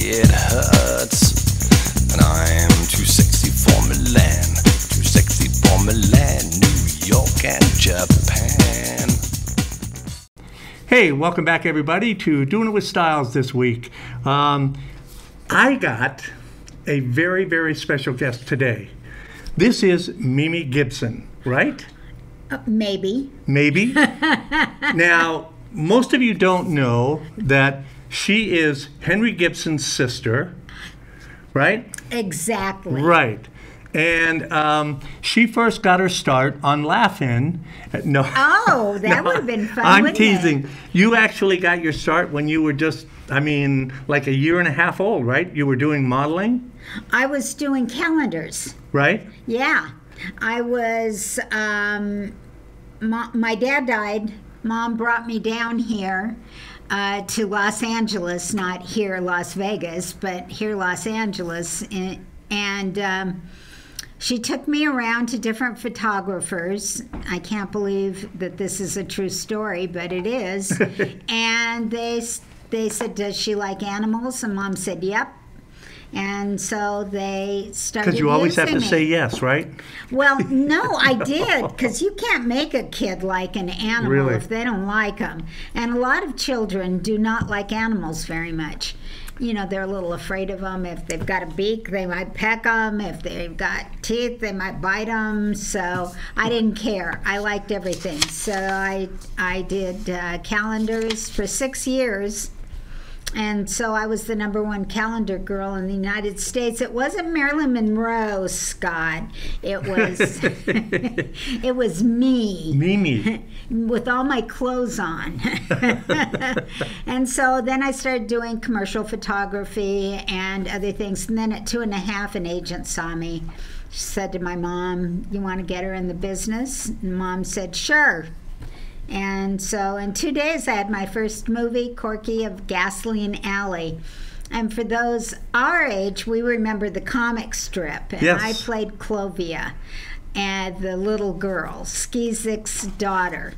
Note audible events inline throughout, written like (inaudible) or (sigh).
it hurts. And I'm too sexy for Milan, too sexy for Milan, New York, and Japan. Hey, welcome back, everybody, to Doing It with Stiles this week. Um, I got a very, very special guest today. This is Mimi Gibson, right? Uh, maybe. Maybe. (laughs) now, most of you don't know that she is Henry Gibson's sister, right? Exactly. Right. And um, she first got her start on Laugh-In. Uh, No. Oh, that (laughs) would have been fun. I'm wouldn't it? teasing. You actually got your start when you were just, I mean, like a year and a half old, right? You were doing modeling, I was doing calendars. right? Yeah. I was, um, mo- my dad died. Mom brought me down here uh, to Los Angeles, not here, Las Vegas, but here, Los Angeles. And, and um, she took me around to different photographers. I can't believe that this is a true story, but it is. (laughs) and they, they said, Does she like animals? And mom said, Yep. And so they started. Because you always have to say yes, right? Well, no, (laughs) I did because you can't make a kid like an animal Really? if they don't like them. And a lot of children do not like animals very much. You know, they're a little afraid of them. If they've got a beak, they might peck them. If they've got teeth, they might bite them. So I didn't care. I liked everything. So I I did uh, calendars for six years. And so I was the number one calendar girl in the United States. It wasn't Marilyn Monroe, Scott. It was (laughs) it was me Mimi. (laughs) with all my clothes on. (laughs) and so then I started doing commercial photography and other things. And then at two and a half, an agent saw me. She said to my mom, You want to get her in the business? And mom said, Sure. And so in two days, I had my first movie, Corky of Gasoline Alley. And for those our age, we remember the comic strip. And Yes. I played Clovia, and the little girl, Skeezix's daughter.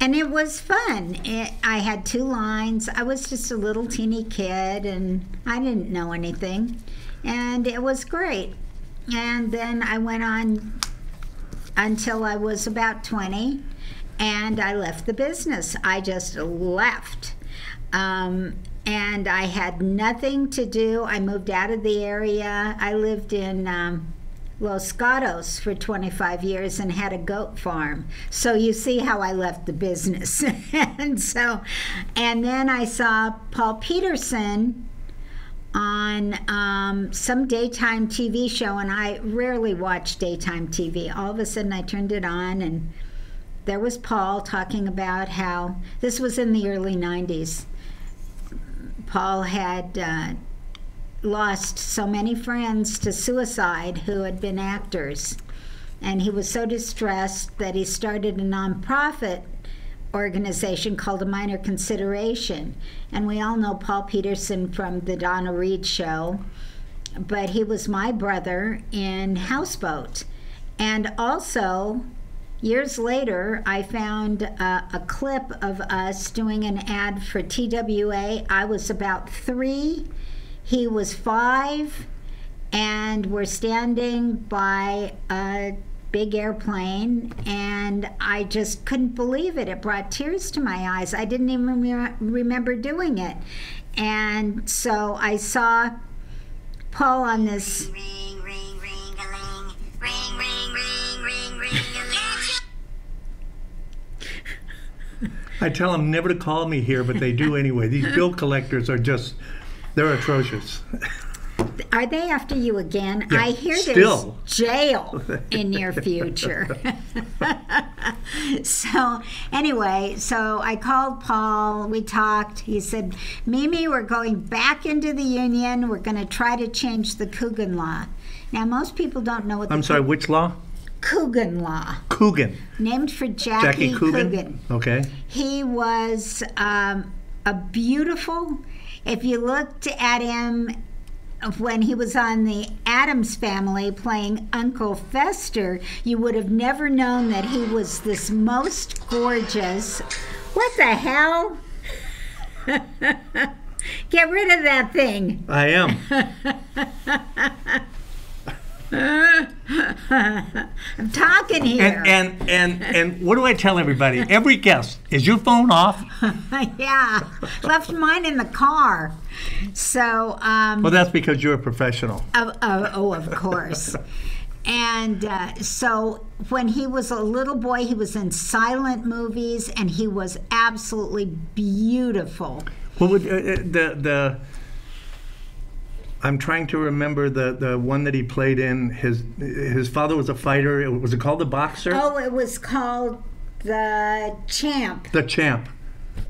And it was fun. It, I had two lines. I was just a little teeny kid, and I didn't know anything. And it was great. And then I went on until I was about 20 and I left the business. I just left. Um, and I had nothing to do. I moved out of the area. I lived in um, Los Gatos for 25 years and had a goat farm. So you see how I left the business. (laughs) and so, and then I saw Paul Petersen on um, some daytime TV show, and I rarely watch daytime TV. All of a sudden, I turned it on, and there was Paul talking about how this was in the early 90s. Paul had uh, lost so many friends to suicide who had been actors. And he was so distressed that he started a nonprofit organization called A Minor Consideration. And we all know Paul Petersen from the Donna Reed show, but he was my brother in Houseboat. And also, years later, I found uh, a clip of us doing an ad for TWA. I was about three, he was five, and we're standing by a big airplane, and I just couldn't believe it. It brought tears to my eyes. I didn't even re- remember doing it. And so I saw Paul on this I tell them never to call me here, but they do (laughs) anyway. These bill collectors are just, they're atrocious. Are they after you again? Yeah, I hear still. there's jail (laughs) in your future. (laughs) so, anyway, so I called Paul. We talked. He said, Mimi, we're going back into the union. We're going to try to change the Coogan law. Now, most people don't know what the I'm sorry, which law? Coogan law, Coogan. named for Jackie, Jackie Coogan? Coogan. Okay. He was um, a beautiful. If you looked at him when he was on the Addams Family playing Uncle Fester, you would have never known that he was this most gorgeous. What the hell? (laughs) Get rid of that thing. I am. (laughs) (laughs) I'm talking here. And and and and what do I tell everybody? (laughs) Every guest, is your phone off? (laughs) yeah, left mine in the car. So, um, Well, that's because you're a professional. of, of, oh, of course. And uh, so when he was a little boy, he was in silent movies, and he was absolutely beautiful. What would uh, uh, the the? I'm trying to remember the the one that he played in. His his father was a fighter. Was it called the boxer? Oh, it was called the Champ. The champ.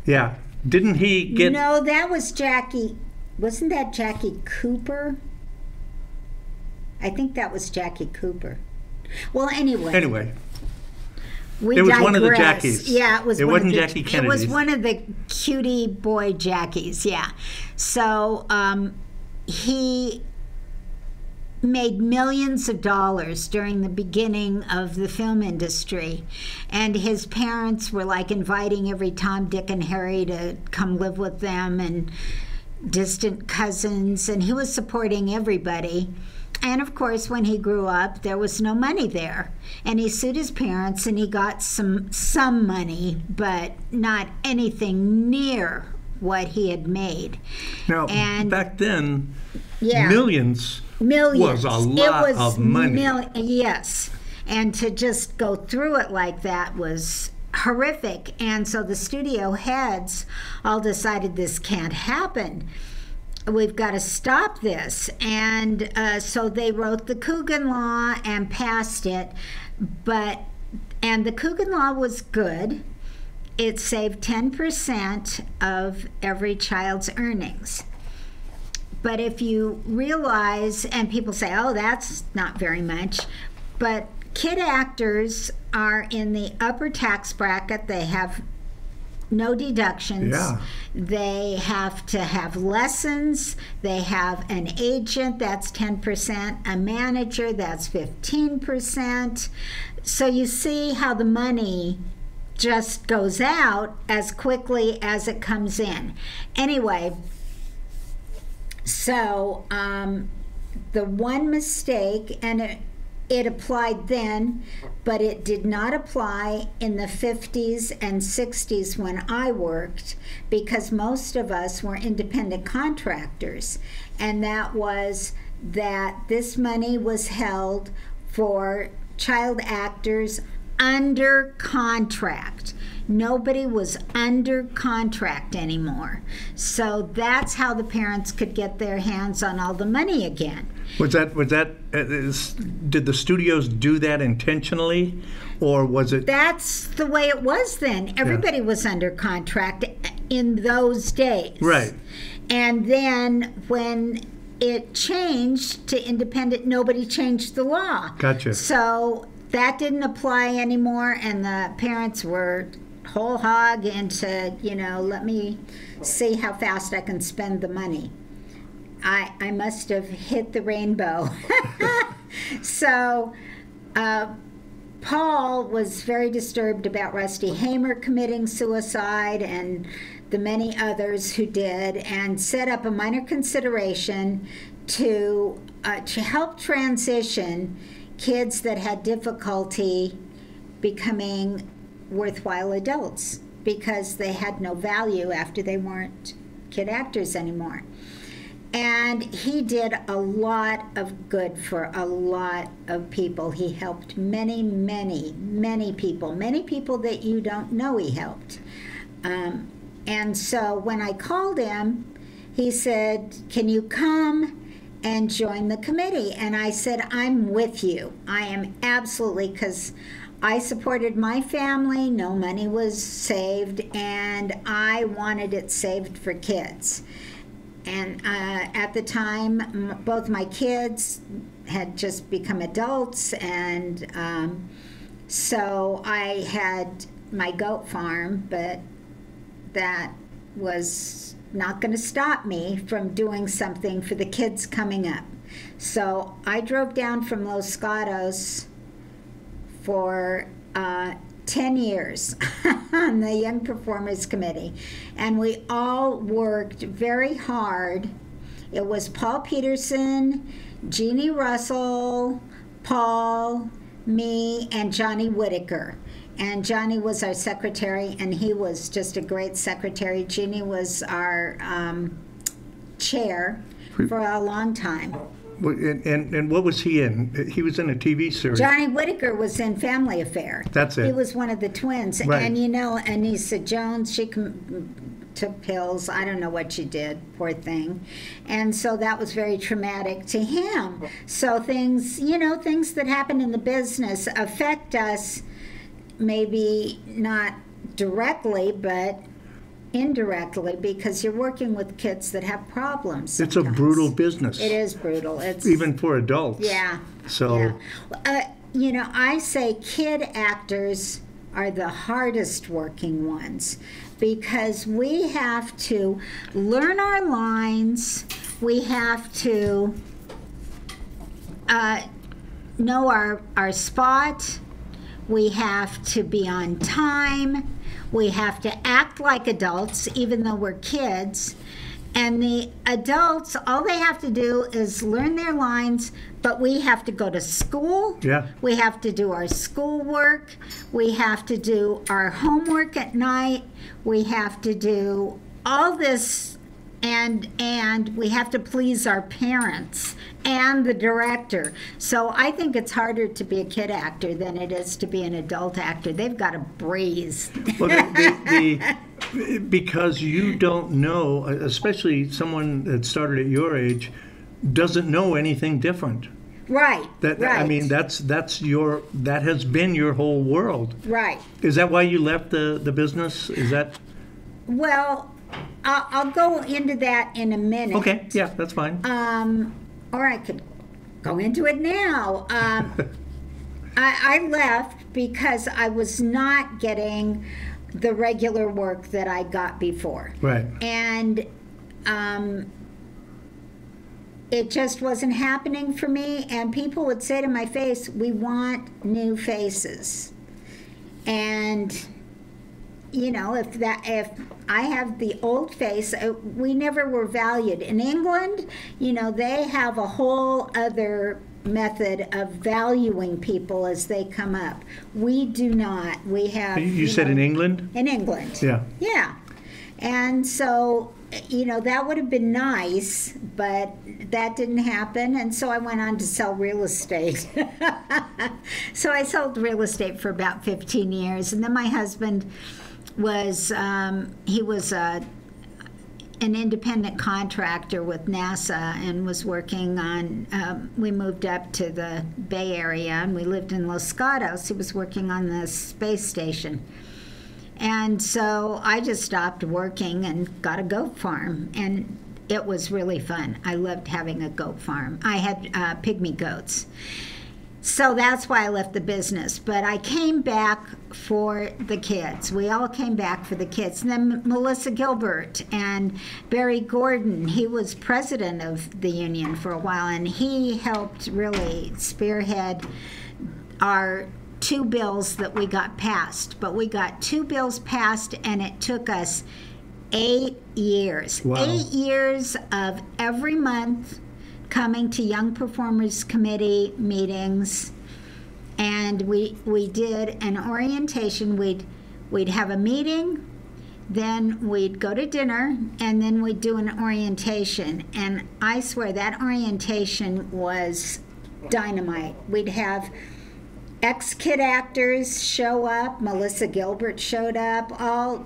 Yeah. Didn't he get? no, that was Jackie. Wasn't that Jackie Cooper? I think that was Jackie Cooper. Well, anyway. Anyway, We It was one of the. Jackies. Yeah, it was. It one of wasn't the- Jackie It was one of the cutie boy Jackies. Yeah. So um, he made millions of dollars during the beginning of the film industry, and his parents were like inviting every Tom, Dick, and Harry to come live with them, and distant cousins, and he was supporting everybody. And of course, when he grew up, there was no money there, and he sued his parents, and he got some some money, but not anything near what he had made. now And- back then, Yeah, millions millions. was a It lot was of money. mil- yes, and to just go through it like that was horrific. And so the studio heads all decided this can't happen. We've got to stop this. And uh, so they wrote the Coogan Law and passed it. But, and the Coogan Law was good. It saved 10% of every child's earnings. But if you realize, and people say, oh, that's not very much, but kid actors are in the upper tax bracket. They have no deductions. Yeah. They have to have lessons. They have an agent, that's 10%, a manager, that's 15%. So you see how the money just goes out as quickly as it comes in. Anyway, so um, the one mistake, and it, it applied then, but it did not apply in the 50s and 60s when I worked because most of us were independent contractors. And that was that this money was held for child actors under contract. Nobody was under contract anymore. So that's how the parents could get their hands on all the money again. Was that was that uh, is, did the studios do that intentionally, or was it? That's the way it was then. Everybody was under contract in those days. Right. And then when it changed to independent, nobody changed the law. Gotcha. So that didn't apply anymore, and the parents were whole hog into, you know, let me see how fast I can spend the money. I, I must have hit the rainbow. (laughs) so, uh, Paul was very disturbed about Rusty Hamer committing suicide and the many others who did, and set up a minor consideration to uh, to help transition kids that had difficulty becoming worthwhile adults because they had no value after they weren't kid actors anymore. And he did a lot of good for a lot of people. He helped many, many, many people, many people that you don't know he helped. Um, and so when I called him, he said, Can you come and join the committee? And I said, I'm with you. I am absolutely, because I supported my family, no money was saved, and I wanted it saved for kids. And uh, at the time, both my kids had just become adults, and um, so I had my goat farm, but that was not going to stop me from doing something for the kids coming up. So I drove down from Los Gatos for uh, 10 years (laughs) on the Young Performers Committee, and we all worked very hard. It was Paul Petersen, Jeannie Russell, Paul, me, and Johnny Whitaker. And Johnny was our secretary, and he was just a great secretary. Jeannie was our um, chair for a long time. And, and, and what was he in? He was in a TV series. Johnny Whitaker was in Family Affair. That's it. He was one of the twins. Right. And you know, Anissa Jones, she com- took pills. I don't know what she did, poor thing. And so that was very traumatic to him. So things, you know, things that happen in the business affect us, maybe not directly, but indirectly because you're working with kids that have problems. It's a brutal business, It is brutal. It's even for adults. yeah. So- yeah. Uh, you know, I say kid actors are the hardest working ones because we have to learn our lines. We have to uh, know our, our spot. We have to be on time. We have to act like adults, even though we're kids. And the adults, all they have to do is learn their lines, but we have to go to school. Yeah. We have to do our schoolwork. We have to do our homework at night. We have to do all this and and we have to please our parents and the director. So I think it's harder to be a kid actor than it is to be an adult actor. They've got to breeze. Well, the, the, (laughs) the, because you don't know, uh, especially someone that started at your age, doesn't know anything different. right. That right. I mean, that's that's your that has been your whole world. right. Is that why you left the the business? Is that Well, I'll, I'll go into that in a minute. okay? Yeah, that's fine. Um, or I could go into it now. Um, (laughs) I, I left because I was not getting the regular work that I got before. Right. And um, it just wasn't happening for me. And people would say to my face, We want new faces. And you know, if that if I have the old face, uh, we never were valued in England. You know, they have a whole other method of valuing people as they come up. We do not. We have. You, you said know, in England. In England. Yeah. Yeah. And so, you know, that would have been nice, but that didn't happen. And so I went on to sell real estate. (laughs) so I sold real estate for about 15 years. And then my husband was, um, he was a, an independent contractor with NASA and was working on. Um, we moved up to the Bay Area and we lived in Los Gatos. He was working on the space station. And so I just stopped working and got a goat farm. And it was really fun. I loved having a goat farm. I had uh, pygmy goats. So that's why I left the business. But I came back for the kids. We all came back for the kids. And then Melissa Gilbert and Barry Gordon, he was president of the union for a while, and he helped really spearhead our two bills that we got passed. But we got two bills passed, and it took us eight years. Wow. Eight years of every month coming to Young Performers Committee meetings, and we we did an orientation. We'd we'd have a meeting, then we'd go to dinner, and then we'd do an orientation. And I swear that orientation was dynamite. We'd have ex kid actors show up. Melissa Gilbert showed up. All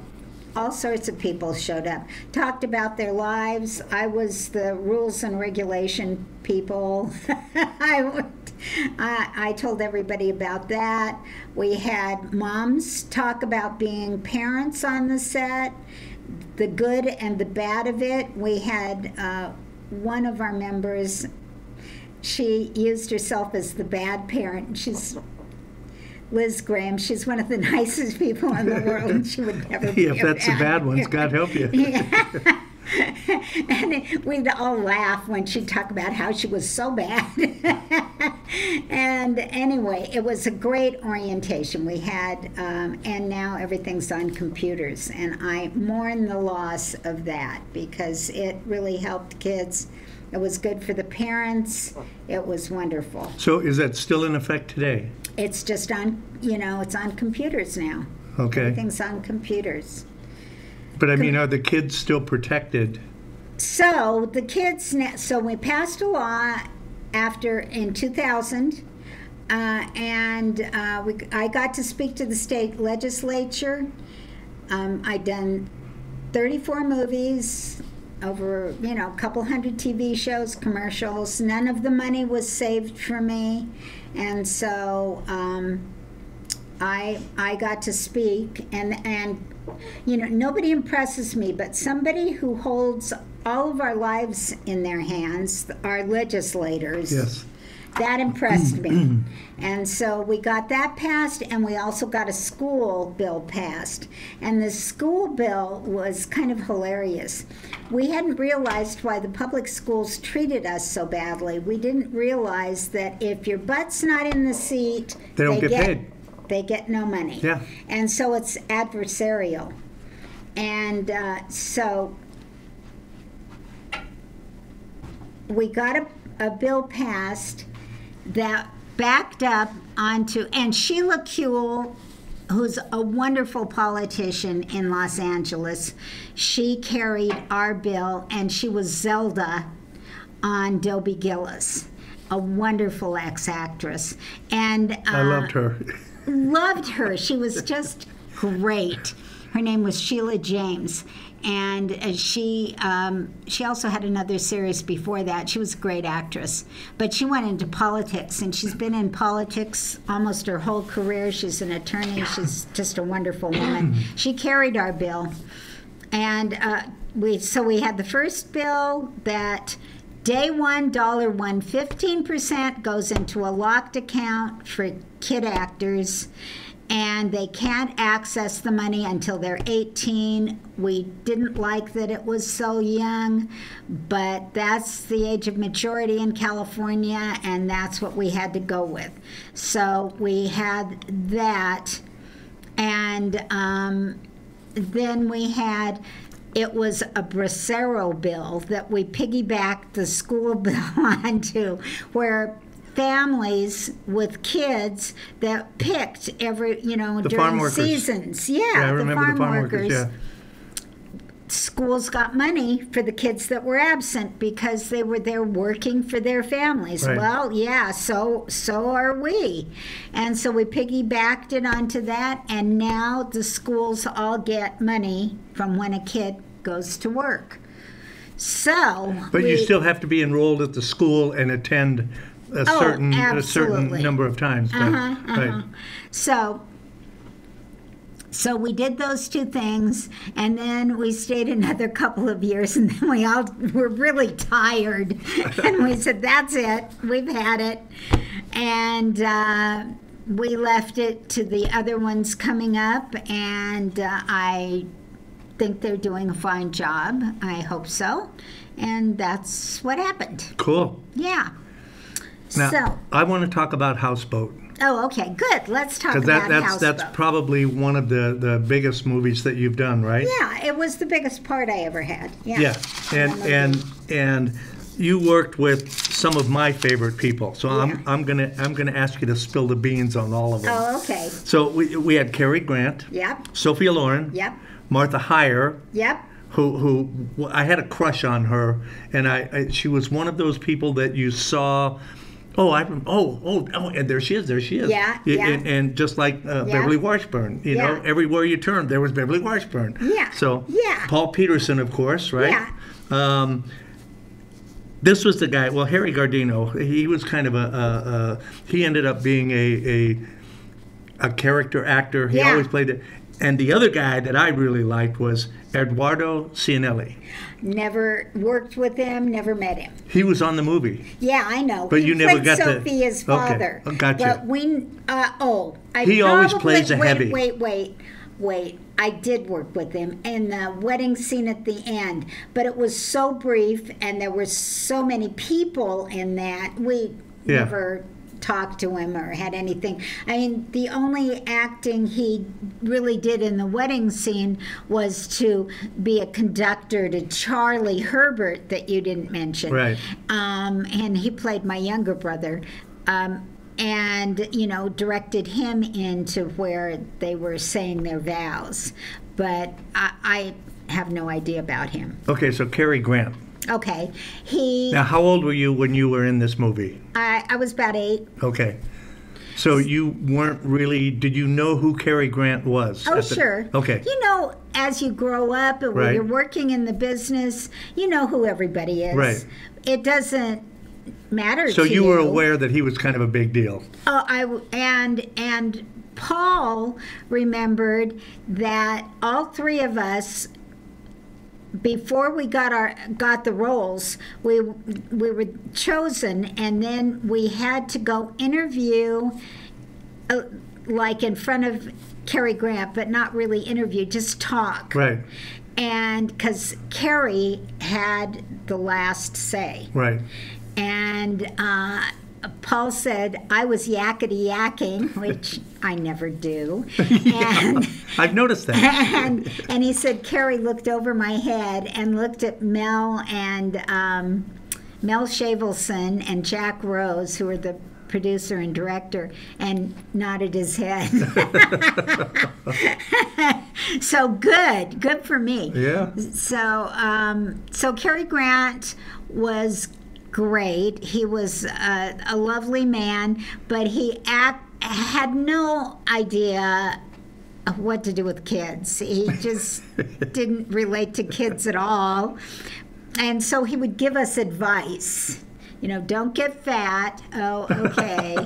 all sorts of people showed up. Talked about their lives. I was the rules and regulation people. (laughs) I would. I, I told everybody about that. We had moms talk about being parents on the set, the good and the bad of it. We had uh, one of our members, she used herself as the bad parent. She's Liz Graham. She's one of the (laughs) nicest people in the world, and she would (laughs) never be Yeah, if that's the bad ones, God help you. (laughs) yeah. and we'd all laugh when she'd talk about how she was so bad. and anyway, it was a great orientation we had, um, and now everything's on computers. And I mourn the loss of that because it really helped kids. It was good for the parents. It was wonderful. So is that still in effect today? It's just on, you know, it's on computers now. Okay. Everything's on computers. But I mean, are the kids still protected? So the kids, so we passed a law after in 2000, uh, and uh, we, I got to speak to the state legislature. Um, I done 34 movies, over you know a couple hundred TV shows, commercials. None of the money was saved for me, and so. Um, I I got to speak and and you know nobody impresses me but somebody who holds all of our lives in their hands our legislators Yes. That impressed me and so we got that passed and we also got a school bill passed and the school bill was kind of hilarious we hadn't realized why the public schools treated us so badly we didn't realize that if your butt's not in the seat They don't get paid. they get no money. Yeah. And so it's adversarial. And uh, so we got a, a bill passed that backed up onto, and Sheila Kuehl, who's a wonderful politician in Los Angeles, she carried our bill, and she was Zelda on Dobie Gillis, a wonderful ex actress. And uh, I loved her. loved her. She was just great. Her name was Sheila James, and uh, she um, she also had another series before that. She was a great actress, but she went into politics, and she's been in politics almost her whole career. She's an attorney. She's just a wonderful woman. (clears throat) She carried our bill, and uh, we so we had the first bill that day one dollar one fifteen percent goes into a locked account for kid actors and they can't access the money until they're 18 we didn't like that it was so young but that's the age of maturity in california and that's what we had to go with. So we had that and um, then we had it was a Bracero bill that we piggybacked the school (laughs) bill onto, where families with kids that picked every you know The during farm workers. seasons, yeah, Yeah, I remember the farm workers. Yeah. schools got money for the kids that were absent because they were there working for their families. Right. Well, yeah, so so are we. And so we piggybacked it onto that and now the schools all get money from when a kid goes to work. So But you still have to be enrolled at the school and attend a Oh, certain a certain number of times. right? Uh-huh, uh-huh. So, so we did those two things, and then we stayed another couple of years, and then we all were really tired, (laughs) and we said, "That's it. We've had it," and. Uh, we left it to the other ones coming up, and uh, I think they're doing a fine job. I hope so. And that's what happened. Cool. Yeah. Now so, I want to talk about Houseboat Oh, okay, good. Let's talk about that, that's Houseboat. that's probably one of the the biggest movies that you've done, right? yeah, it was the biggest part I ever had. Yeah. Yeah, and and and you worked with some of my favorite people, so Yeah. I'm I'm gonna I'm gonna ask you to spill the beans on all of them. Oh, okay. So we we had Cary Grant, Yep. Sophia Loren, Yep. Martha Hyer, Yep. who who I had a crush on her, and I, I she was one of those people that you saw. Oh, I oh oh oh, and there she is, there she is. Yeah, Y- yeah. And, and just like uh, Yeah. Beverly Washburn, you know, everywhere you turned, there was Beverly Washburn. Yeah, So yeah. Paul Petersen, of course, right? Yeah. Um, this was the guy. Well, Harry Guardino. He was kind of a. a, a he ended up being a a, a character actor. He Yeah. always played it. And the other guy that I really liked was Eduardo Ciannelli. Never worked with him, never met him. He was on the movie. Yeah, I know. But he you never got to- Sophia's Okay, father. oh, gotcha. But we, uh, oh, I He always plays a wait, heavy. Wait, wait. wait, I did work with him in the wedding scene at the end, but it was so brief and there were so many people in that we Yeah. never talked to him or had anything. I mean, the only acting he really did in the wedding scene was to be a conductor to Charlie Herbert that you didn't mention. Right. Um, and he played my younger brother. Um, and, you know, directed him into where they were saying their vows. But I, I have no idea about him. Okay, so Cary Grant. Okay. He, Now, how old were you when you were in this movie? I, I was about eight. Okay. So you weren't really, did you know who Cary Grant was? Oh, the- sure. Okay. You know, as you grow up and when Right. you're working in the business, you know who everybody is. Right. It doesn't matter So to you were aware that he was kind of a big deal. Oh, I w- and and Paul remembered that all three of us before we got our got the roles we we were chosen and then we had to go interview uh, like in front of Cary Grant but not really interview just talk. Right, and because Cary had the last say. Right. and uh, Paul said I was yakety yakking, (laughs) which I never do. (laughs) And, I've noticed that. and (laughs) and he said Cary looked over my head and looked at Mel and um, Mel Shavelson and Jack Rose, who were the producer and director, and nodded his head. so good, good for me. Yeah. So, um, so Cary Grant was great. He was a, a lovely man, but he had no idea what to do with kids. He (laughs) just didn't relate to kids at all. And so he would give us advice. You know, don't get fat. Oh, okay.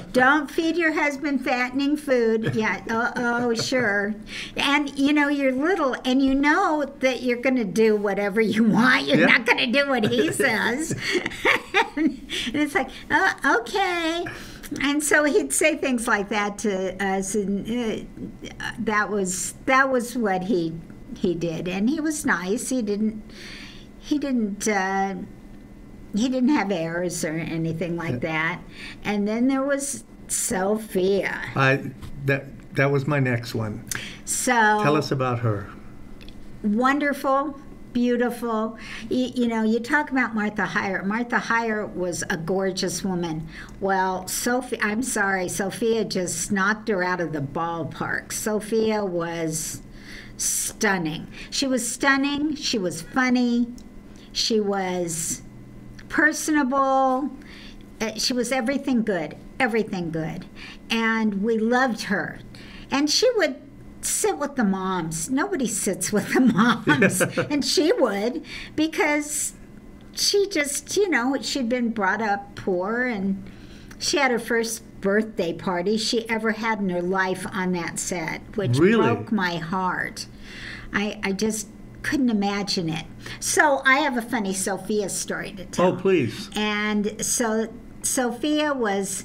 (laughs) don't feed your husband fattening food. Yeah, oh, oh, sure. And, you know, you're little and you know that you're going to do whatever you want. You're Yeah. not going to do what he (laughs) says. and it's like, oh, okay. And so he'd say things like that to us, and uh, that was that was what he he did, and he was nice. He didn't he didn't uh, he didn't have errors or anything like that. And then there was Sophia. I that that was my next one. So Tell us about her. wonderful, beautiful. You, you know, you talk about Martha Hyer. Martha Hyer was a gorgeous woman. Well, Sophie, I'm sorry, Sophia just knocked her out of the ballpark. Sophia was stunning. She was stunning. She was funny. She was personable. Uh, She was everything good, everything good. And we loved her. And she would sit with the moms. Nobody sits with the (laughs) moms. (laughs) and she would because she just, you know, she'd been brought up poor and she had her first birthday party she ever had in her life on that set, which Really? broke my heart. I, I just couldn't imagine it. So I have a funny Sophia story to tell. Oh, please. And so Sophia was,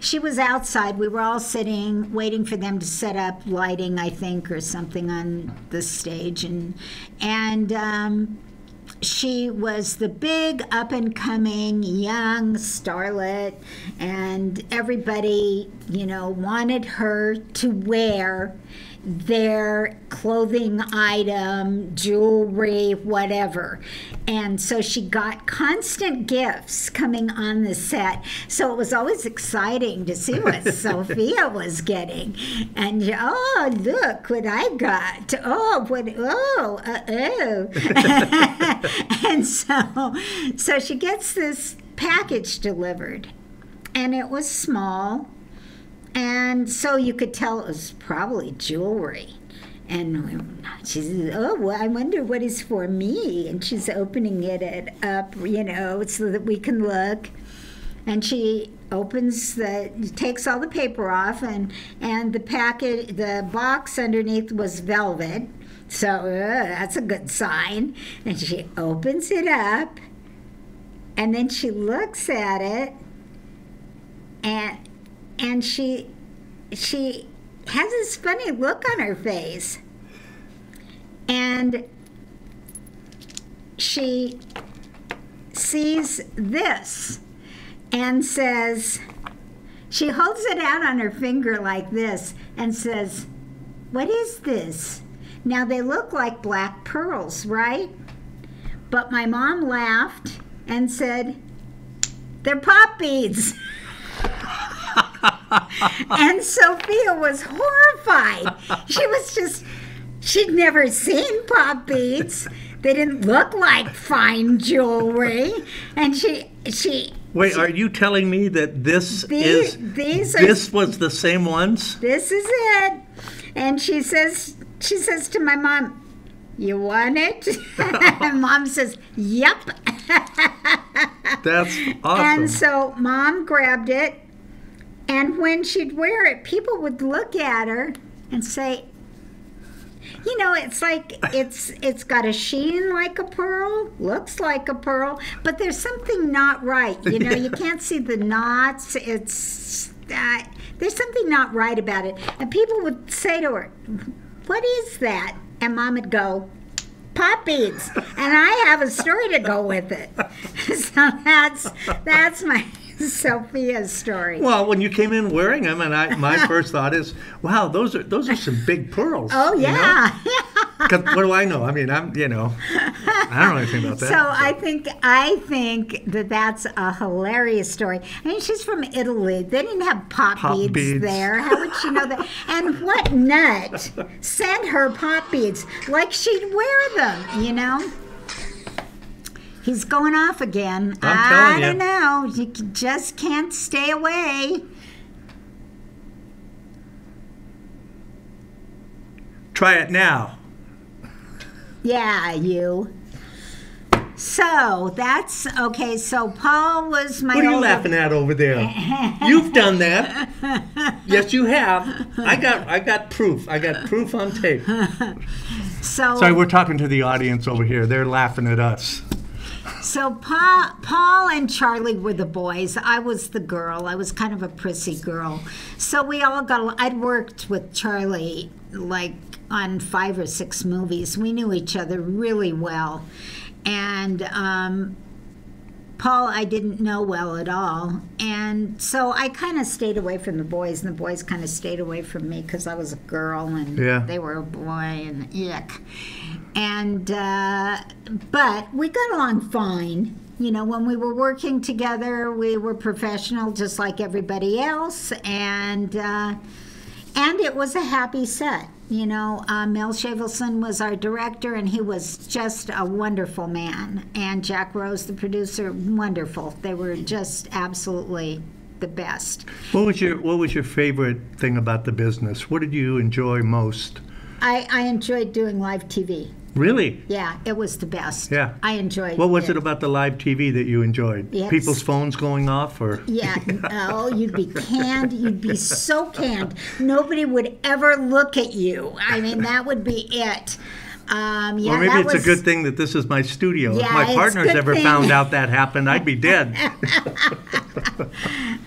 she was outside. We were all sitting, waiting for them to set up lighting, I think, or something on the stage. And, and um, she was the big up and coming young starlet, and everybody, you know, wanted her to wear their clothing item, jewelry, whatever. And so she got constant gifts coming on the set. So it was always exciting to see what (laughs) Sophia was getting. And oh, look what I got. Oh, what oh, uh, oh. (laughs) and so so she gets this package delivered. And it was small and so you could tell it was probably jewelry. And she says, "Oh, well, I wonder what is for me." And she's opening it up, you know, so that we can look. And she opens the, takes all the paper off, and and the packet, the box underneath was velvet, so uh, that's a good sign. And she opens it up, and then she looks at it, and and she she has this funny look on her face. And she sees this and says, she holds it out on her finger like this and says, What is this? Now they look like black pearls, right? But my mom laughed and said, They're pop beads. (laughs) (laughs) and Sophia was horrified. She was just, she'd never seen pop beads. They didn't look like fine jewelry. And she, she, Wait, are you telling me that this These- is these are- this was the same ones? this is it. And she says, she says to my mom, you want it? (laughs) and mom says, yep. (laughs) That's awesome. And so mom grabbed it. And when she'd wear it, people would look at her and say, you know, it's like (laughs) it's it's got a sheen like a pearl, looks like a pearl, but there's something not right. You know, you can't see the knots. It's uh, there's something not right about it. And people would say to her, "What is that?" And mom would go, "Pop beads." And I have a story to go with it. (laughs) So that's that's my (laughs) Sophia's story. well, when you came in wearing them, and I, my (laughs) first thought is, wow, those are those are some big pearls. Oh you know? yeah. (laughs) what do I know? I mean, I'm you know, I don't know anything about that. So I think I think that that's a hilarious story. I mean, she's from Italy. They didn't have pop, Pop beads, beads. there. How would she know that? And what nut sent her pop beads? Like she'd wear them, you know. He's going off again. I'm I telling don't know. You just can't stay away. Try it now. Yeah, you. So that's okay. So Paul was my. What are you older- laughing at over there? (laughs) You've done that. Yes, you have. I got I got proof. I got proof on tape. (laughs) So Sorry, we're talking to the audience over here. They're laughing at us. So Paul, Paul and Charlie were the boys. I was the girl. I was kind of a prissy girl. So we all got. I'd worked with Charlie like on five or six movies. We knew each other really well, and um, Paul I didn't know well at all, and so I kind of stayed away from the boys, and the boys kind of stayed away from me because I was a girl and Yeah. they were a boy, and yuck. And uh, but we got along fine. You know, when we were working together, we were professional, just like everybody else, and uh, and it was a happy set. You know, uh, Mel Shavelson was our director, and he was just a wonderful man. And Jack Rose, the producer, wonderful. They were just absolutely the best. What was your What was your favorite thing about the business? What did you enjoy most? I, I enjoyed doing live TV. Really? Yeah, it was the best. Yeah. I enjoyed it. What was it about the live TV that you enjoyed? Yes. People's phones going off, or Yeah, (laughs) oh, you'd be canned. You'd be so canned. Nobody would ever look at you. I mean, that would be it. Um, yeah, or maybe it's was, a good thing that this is my studio. if Yeah, my it's partners ever thing. found out that happened, I'd be dead. (laughs) (laughs)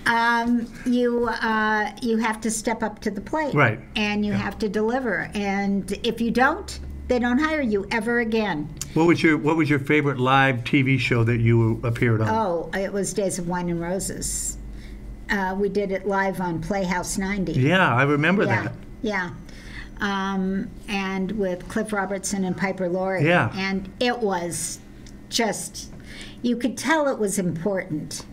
Um, you uh, you have to step up to the plate, Right. And you have to deliver. And if you don't, they don't hire you ever again. what was your What was your favorite live TV show that you appeared on? Oh, it was Days of Wine and Roses. Uh, we did it live on Playhouse 90. Yeah, I remember Yeah, that. yeah. Um, and with Cliff Robertson and Piper Laurie. Yeah. And it was just, you could tell it was important.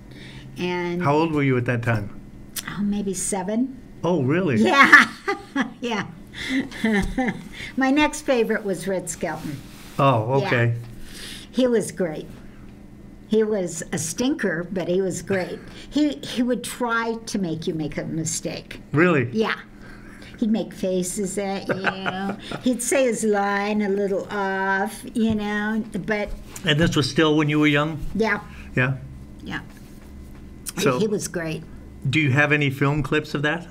And How old were you at that time? oh, maybe seven. Oh, really? Yeah, (laughs) yeah. (laughs) My next favorite was Red Skelton. Oh, okay. He was great. He was a stinker, but he was great. He he would try to make you make a mistake. Really? Yeah. He'd make faces at you. (laughs) He'd say his line a little off, you know, but And this was still when you were young? yeah, Yeah. yeah. So- he was great. Do you have any film clips of that?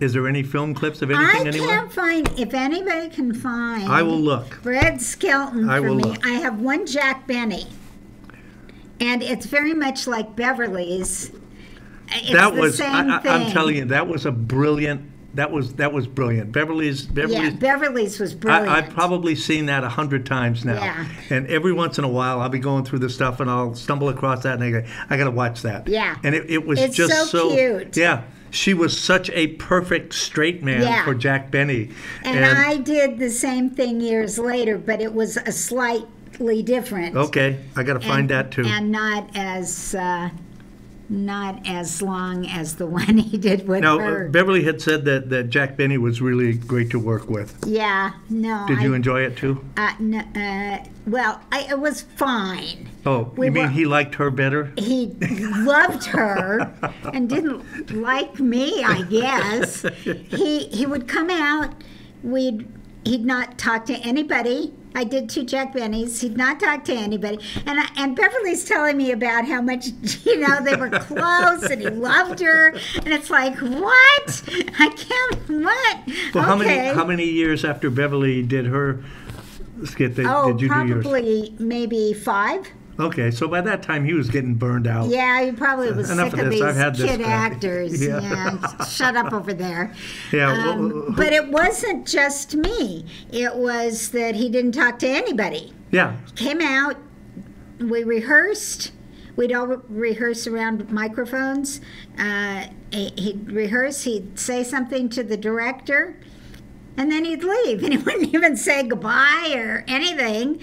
Is there any film clips of I anything anywhere? I can't find if anybody can find I will look. Red Skelton I for will me. look. I have one Jack Benny. And it's very much like Beverly's. It's that the was, same I, I, thing. I'm telling you, that was a brilliant that was that was brilliant. Beverly's Yeah, Beverly's. Beverly's was brilliant. I, I've probably seen that a hundred times now, Yeah. and every once in a while I'll be going through the stuff and I'll stumble across that and I go, I got to watch that. Yeah. and it, it was It's just so cute. Yeah, she was such a perfect straight man Yeah. for Jack Benny, and, I did the same thing years later, but it was a slightly different. okay, I got to find and, that too. And not as uh, not as long as the (laughs) one he did with now her. uh, Beverly had said that that Jack Benny was really great to work with. yeah, no. Did you enjoy it too? uh, n- uh, well, I, it was fine. Oh, we you mean were- he liked her better? He loved her (laughs) and didn't like me, I guess. He he would come out. We'd he'd not talk to anybody. I did two Jack Bennies. He'd not talk to anybody. And I, and Beverly's telling me about how much (laughs) you know they were close and he loved her. And it's like what? I can't what? Well, how many how many years after Beverly did her skit that, Oh, did you do yours? probably maybe five. Okay, so by that time he was getting burned out. Yeah, he probably was Enough sick of of, this. these I've had this kid actors. (laughs) Yeah. Yeah. shut up over there. (laughs) Yeah, Um, well, but it wasn't just me. It was that he didn't talk to anybody. Yeah, Came out, we rehearsed. We'd all rehearse around microphones. Uh, he'd rehearse. He'd say something to the director. And then he'd leave, (laughs) and he wouldn't even say goodbye or anything.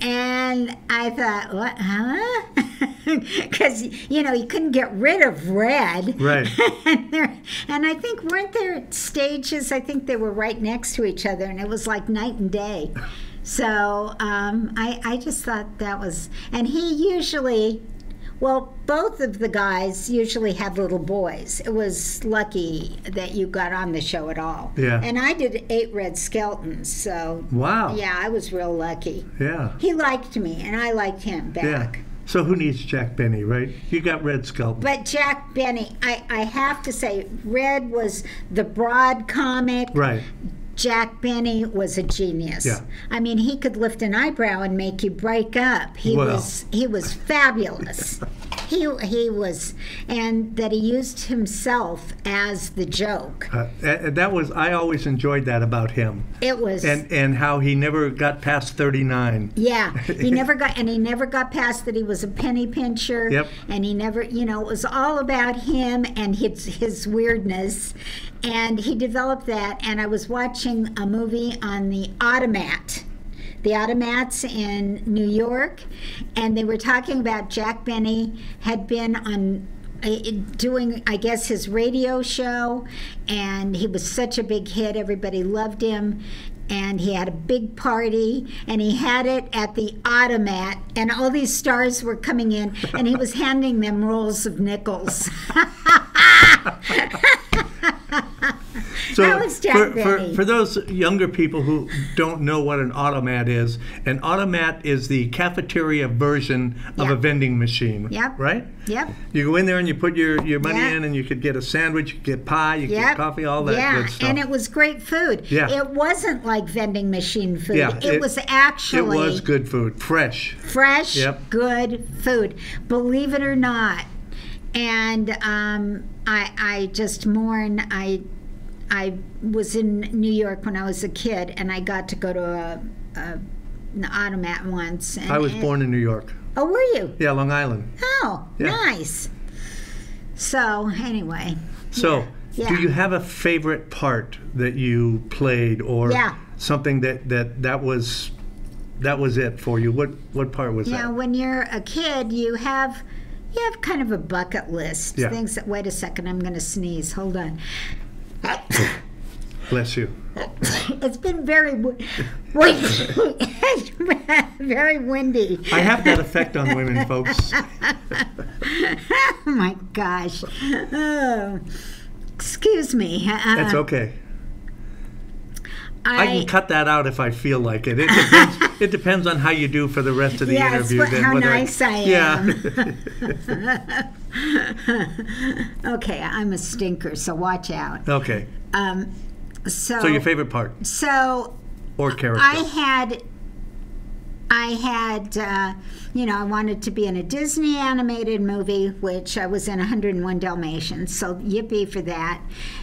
And I thought, what, huh? (laughs) Because you know he couldn't get rid of Red, Right. (laughs) and, there, and I think weren't there stages? I think they were right next to each other, and it was like night and day. So um, I, I just thought that was, and he usually, well, both of the guys usually have little boys. It was lucky that you got on the show at all. Yeah. And I did eight Red Skeltons, so wow. yeah, I was real lucky. Yeah. He liked me, and I liked him back. Yeah. So who needs Jack Benny, right? You got Red Skull. But Jack Benny, I, I have to say, Red was the broad comic. Right. Jack Benny was a genius. Yeah. I mean, he could lift an eyebrow and make you break up. He Well. was he was fabulous. he he was, and that he used himself as the joke. Uh, that was I always enjoyed that about him, It was. and and how he never got past thirty nine. Yeah, he (laughs) never got, and he never got past that he was a penny pincher. Yep. And he never, you know, it was all about him and his his weirdness, and he developed that. And I was watching a movie on the Automat, the Automats in New York, and they were talking about Jack Benny had been on uh, doing i guess his radio show and he was such a big hit everybody loved him and he had a big party and he had it at the automat and all these stars were coming in and he was handing them rolls of nickels (laughs) (laughs) So That was Jack for, for, for those younger people who don't know what an automat is, an automat is the cafeteria version of Yeah. a vending machine. Yep. Right? yep You go in there and you put your, your money Yeah. in and you could get a sandwich, you could get pie, you could Yep. get coffee, all that yeah, good stuff. and it was great food. Yeah. It wasn't like vending machine food. Yeah, it, it- was actually It was good food, fresh. fresh, Yep. good food. Believe it or not. And um, I, I just mourn. I, I was in New York when I was a kid, and I got to go to a, a an automat once. And, I was and- born in New York. Oh, were you? Yeah, Long Island. Oh, Yeah. nice. So anyway, So, Yeah. do you have a favorite part that you played, or Yeah. something that, that that was that was it for you? What what part was yeah. that? Yeah, when you're a kid, you have you have kind of a bucket list. Yeah. Things that. Wait a second. I'm going to sneeze. Hold on. (laughs) Bless you. (coughs) It's been very, windy. (laughs) very windy. I have that effect on women, folks. (laughs) Oh my gosh. Oh, excuse me. Uh, That's okay. I I, can cut that out if I feel like it. It depends, (laughs) it depends on how you do for the rest of the Yes, interview. then how nice I am. Yeah. (laughs) okay, I'm a stinker, so watch out. okay. Um, so, So your favorite part so or character? I had I had, uh, you know, I wanted to be in a Disney animated movie, which I was in 101 Dalmatians, so yippee for that.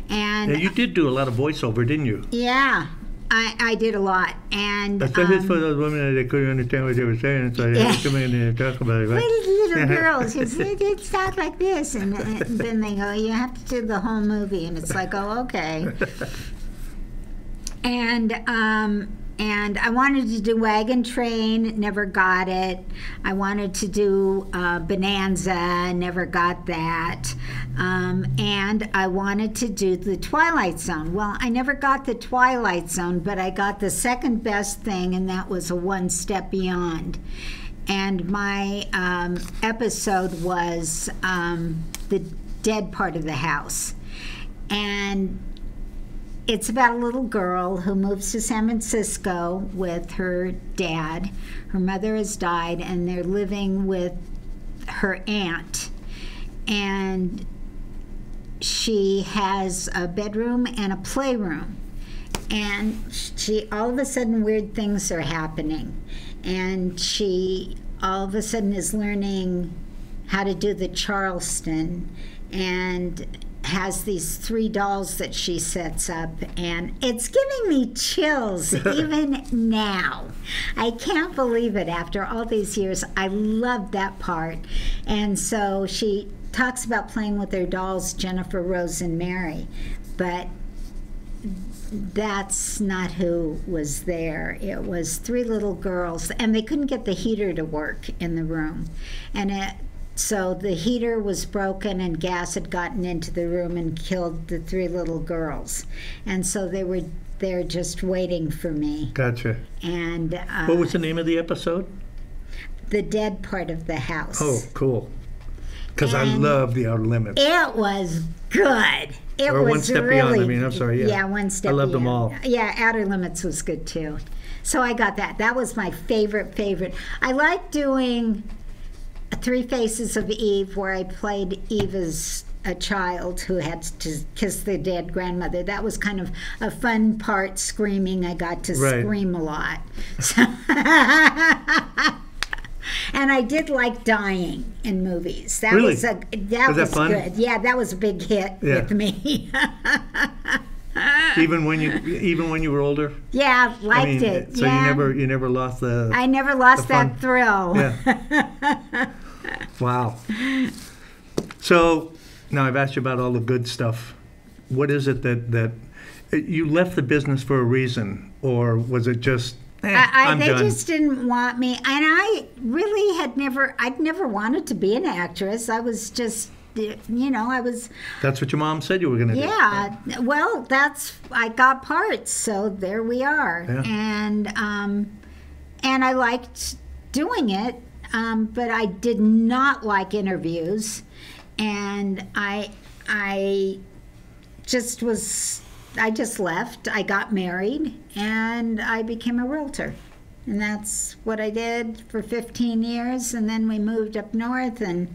And Yeah, you did do a lot of voiceover, didn't you? yeah, I, I did a lot. And Especially for um, those women that they couldn't understand what they were saying, so they Yeah. had to come in and talk about it, right? is little (laughs) girls? It's, it, it's talk like this, and, and then they go, "You have to do the whole movie," and it's like, "Oh, okay." (laughs) and um, and I wanted to do Wagon Train, never got it. I wanted to do uh, Bonanza, never got that. Um, and I wanted to do the Twilight Zone. Well, I never got the Twilight Zone, but I got the second best thing, and that was a One Step Beyond. And my um, episode was um, the dead part of the house. And it's about a little girl who moves to San Francisco with her dad. Her mother has died, and they're living with her aunt. And she has a bedroom and a playroom. And she, all of a sudden, weird things are happening. And she, all of a sudden, is learning how to do the Charleston and has these three dolls that she sets up and it's giving me chills (laughs) even now i can't believe it after all these years i love that part and so she talks about playing with her dolls jennifer rose and mary but that's not who was there. It was three little girls, and they couldn't get the heater to work in the room. And it, so the heater was broken, and gas had gotten into the room and killed the three little girls. And so they were there just waiting for me. Gotcha. And uh, What was the name of the episode? the dead part of the house. Oh, cool. Because I And- love the Outer Limits. It was good. It Or was One Step really, Beyond, I mean, I'm sorry, yeah. Yeah, one step. I loved them all. Yeah, Outer Limits was good too. So I got that. That was my favorite favorite. I like doing Three Faces of Eve, where I played Eve as a child who had to kiss their dead grandmother. That was kind of a fun part. Screaming, I got to Right. scream a lot. So (laughs) And I did like dying in movies. That Really? was a that Was was, that good. Yeah, that was a big hit Yeah. with me. (laughs) even when you even when you were older. yeah, liked I mean, it. so yeah. you never you never lost the. I never lost the that thrill. Yeah. (laughs) (laughs) wow. So now I've asked you about all the good stuff. What is it that that you left the business for a reason, or was it just? Eh, I, I, they done. just didn't want me, and I really had never. I'd never wanted to be an actress. I was just, you know, I was. That's what your mom said you were going to do. Yeah. Well, that's I got parts, so there we are. Yeah. And um, and I liked doing it, um, but I did not like interviews, and I I just was I just left. I got married, and I became a realtor. And that's what I did for 15 years. And then we moved up north, and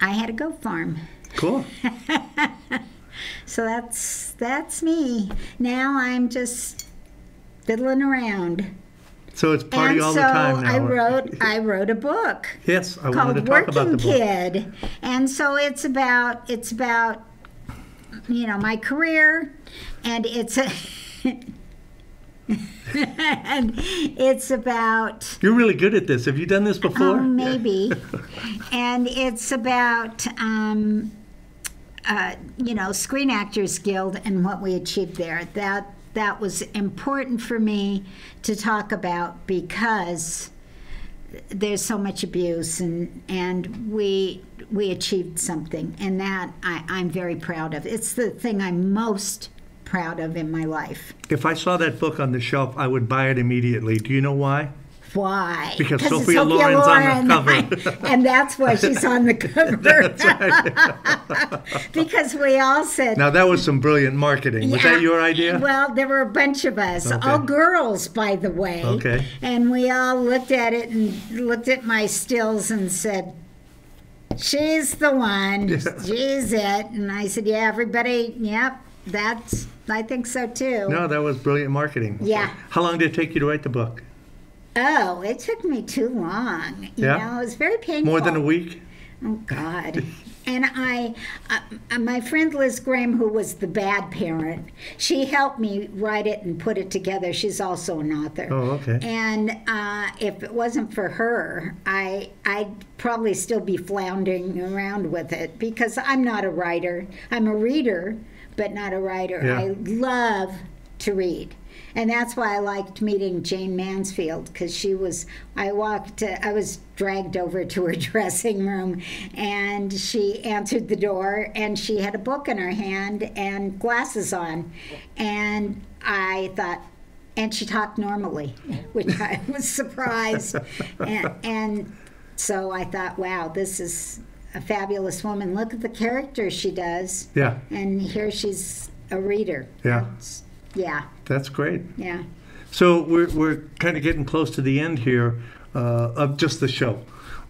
I had a goat farm. Cool. (laughs) So that's that's me. Now I'm just fiddling around. So it's party and all so the time now. I wrote I wrote a book (laughs) Yes, I wanted called to talk about Working the book. Kid. And so it's about it's about you know my career and it's a (laughs) and it's about You're really good at this. Have you done this before? Oh, maybe. (laughs) and it's about, um, uh, you know, Screen Actors Guild and what we achieved there. That that was important for me to talk about because there's so much abuse and and we we achieved something and that I, I'm very proud of. It's the thing I'm most proud of in my life. If I saw that book on the shelf, I would buy it immediately. Do you know why? Why? Because it's Sophia Loren's on the cover. (laughs) and that's why she's on the (laughs) cover. (laughs) because we all said. Now that was some brilliant marketing. Was that your idea? Well, there were a bunch of us, Okay. all girls, by the way. Okay. And we all looked at it and looked at my stills and said, She's the one. She's it. And I said, Yeah, everybody, yep, that's, I think so too. no, that was brilliant marketing. Yeah. How long did it take you to write the book? Oh, it took me too long. You Yeah? know, it was very painful. More than a week? Oh God. And I, uh, my friend Liz Graham, who was the bad parent, she helped me write it and put it together. She's also an author. Oh, okay. And uh, if it wasn't for her, I, I'd probably still be floundering around with it because I'm not a writer. I'm a reader, but not a writer. Yeah. I love to read. And that's why I liked meeting Jayne Mansfield because she was. I walked. Uh, I was dragged over to her (laughs) dressing room, and she answered the door, and she had a book in her hand and glasses on, and I thought. And she talked normally, (laughs) which I was surprised, and, and so I thought, wow, this is a fabulous woman. Look at the character she does, Yeah, and here she's a reader. Yeah. That's- yeah, that's great. yeah. So we're, we're kind of getting close to the end here uh, of just the show.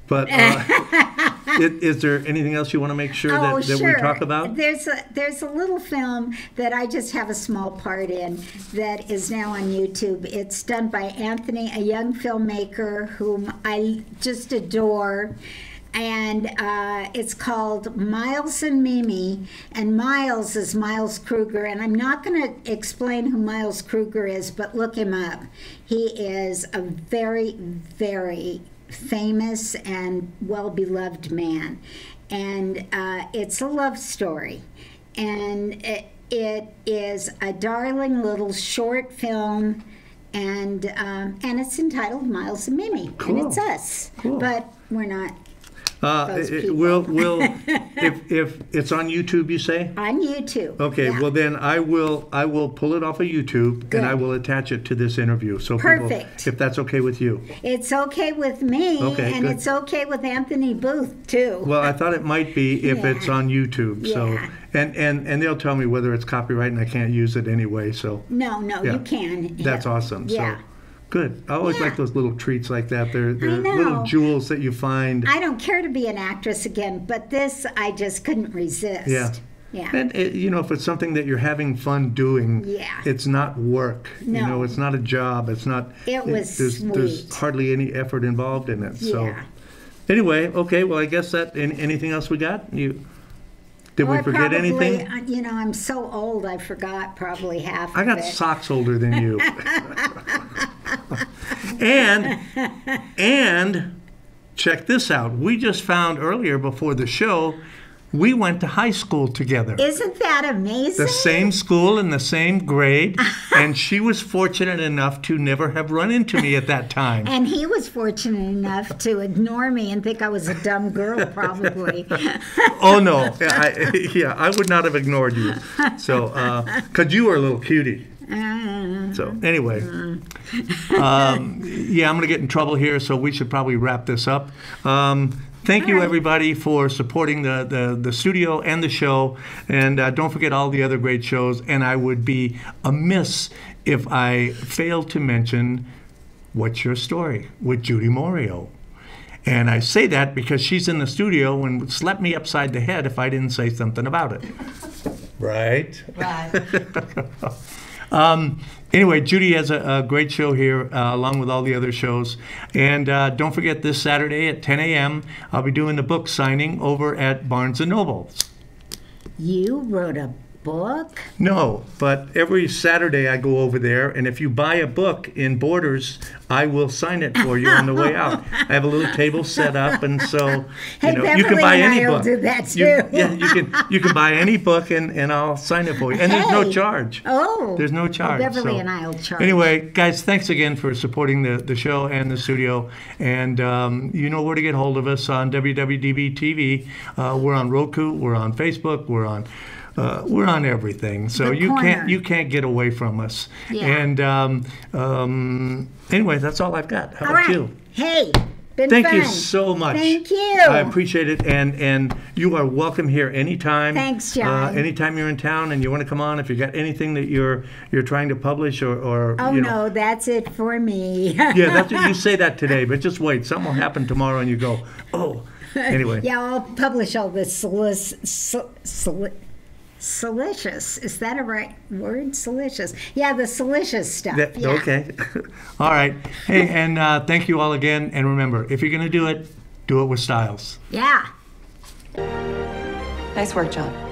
But uh, (laughs) is there anything else you want to make sure that, oh, that sure. we talk about? There's a there's a little film that I just have a small part in that is now on YouTube. It's done by Anthony, a young filmmaker whom I just adore. And uh, it's called Miles and Mimi, and Miles is Miles Kreuger. And I'm not going to explain who Miles Kreuger is, but look him up. He is a very, very famous and well beloved man. And uh, it's a love story. And it, it is a darling little short film. And um, and it's entitled Miles and Mimi, Cool. and it's us, Cool. but we're not Uh, those it- people. We'll, we'll, if, if it's on YouTube, you say? on YouTube. Okay, Yeah. well then I will I will pull it off of YouTube Good. and I will attach it to this interview. So people, Perfect. if that's okay with you. it's okay with me, Okay, and good. it's okay with Anthony Booth too. Well, I thought it might be if Yeah. it's on YouTube. So Yeah. and, and and they'll tell me whether it's copyright and I can't use it anyway. So no, no, yeah. you can. that's awesome. Yeah. Good. I always Yeah. like those little treats like that. They're they're little jewels that you find. I don't care to be an actress again, but this I just couldn't resist. Yeah. Yeah. And it, you know, if it's something that you're having fun doing, Yeah. it's not work. You No. know, it's not a job. It's not. It was there's, there's sweet. hardly any effort involved in it. Yeah. So, anyway, okay. Well, I guess that. an- anything else we got? You did Oh, we forget probably, anything? uh, You know, I'm so old, I forgot probably half I got it. socks older than you. (laughs) (laughs) and and check this out. We just found earlier before the show, we went to high school together. Isn't that amazing? the same school in the same grade, and she was fortunate enough to never have run into me at that time. And he was fortunate enough to ignore me and think I was a dumb girl, probably. Oh no, I, yeah, I would not have ignored you. So, uh, because you were a little cutie. Uh, So anyway, um, yeah, I'm going to get in trouble here, so we should probably wrap this up. Um, thank you, right. everybody, for supporting the, the, the studio and the show. And uh, don't forget all the other great shows. And I would be amiss if I failed to mention What's Your Story with Judy Morio. And I say that because she's in the studio and would slap me upside the head if I didn't say something about it. Right? Right? (laughs) Um, anyway, Judy has a, a great show here, uh, along with all the other shows. And uh, don't forget this Saturday at 10 a.m. I'll be doing the book signing over at Barnes and Noble. you wrote a book? No, but every Saturday I go over there, and if you buy a book in Borders, I will sign it for you on the way out. I have a little table set up, and so (laughs) you Hey, know you can buy any book. do that You- yeah, you can you can buy any book, and, and I'll sign it for you. And there's no charge. Oh. There's no Well, charge. Beverly so- and I'll charge. Anyway, guys, thanks again for supporting the, the show and the studio. And um, you know where to get hold of us on WWDB TV. Uh, we're on Roku. We're on Facebook. We're on. Uh, we're on everything, so you can't you can't get away from us. Yeah. And um, um, anyway, that's all I've got. How All about right. you? Hey, been Thank fun. you so much. Thank you. I appreciate it, and and you are welcome here anytime. Thanks, Uh, John. anytime you're in town and you want to come on, if you got anything that you're you're trying to publish or, or Oh, you know, no, that's it for me. yeah, (laughs) that's what you say that today, but just wait. Something will happen tomorrow, and you go, oh. (laughs) Anyway, yeah, I'll publish all this solic- sol- soli- Silicious. Is that a right word? Silicious. Yeah, the silicious stuff. That- yeah. Okay. (laughs) all right. Hey, and uh, thank you all again. And remember, if you're going to do it, do it with Stiles. Yeah. Nice work, John.